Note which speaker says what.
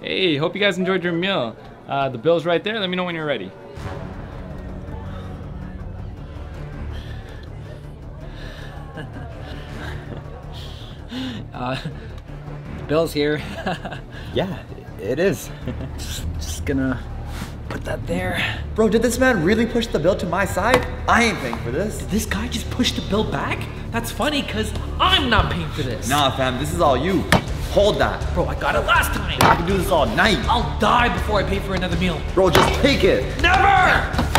Speaker 1: Hey, hope you guys enjoyed your meal. Uh, the bill's right there. Let me know when you're ready.
Speaker 2: Uh, Bill's here.
Speaker 3: Yeah, it is.
Speaker 2: Just gonna put that there.
Speaker 3: Bro, did this man really push the bill to my side? I ain't paying for this.
Speaker 4: Did This guy just pushed the bill back? That's funny, cause I'm not paying for this.
Speaker 3: Nah, fam, this is all you. Hold that.
Speaker 4: Bro, I got it last time.
Speaker 3: I can do this all night.
Speaker 4: I'll die before I pay for another meal.
Speaker 3: Bro, just take it.
Speaker 4: Never!